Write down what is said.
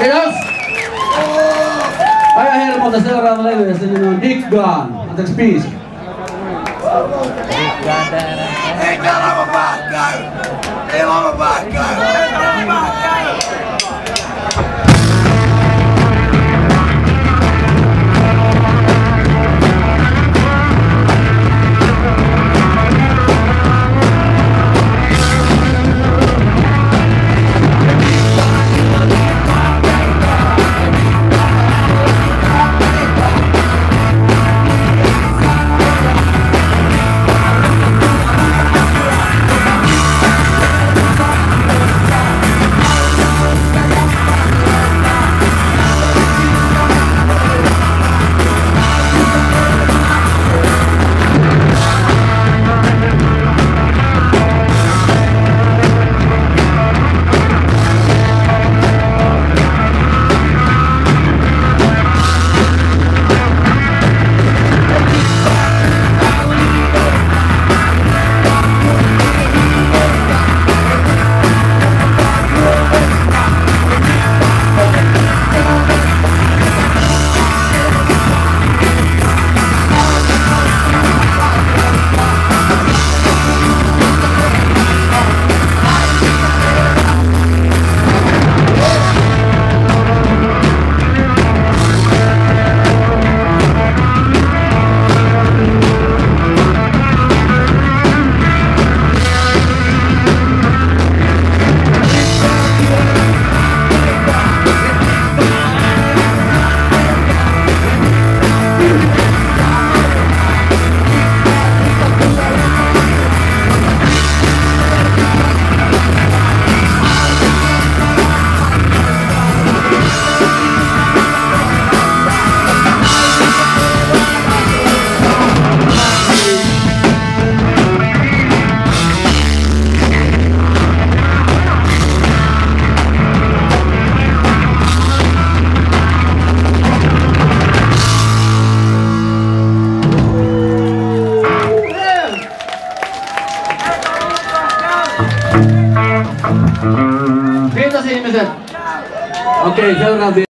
Kiitos! Aja hermolta seuraava levy ja sen on Diggaan. Anteeksi biisi. Ei täällä ole päät käy! Ei ole päät käy! Ei täällä ole päät Kiitos ihmiset! Okei, seuraavia.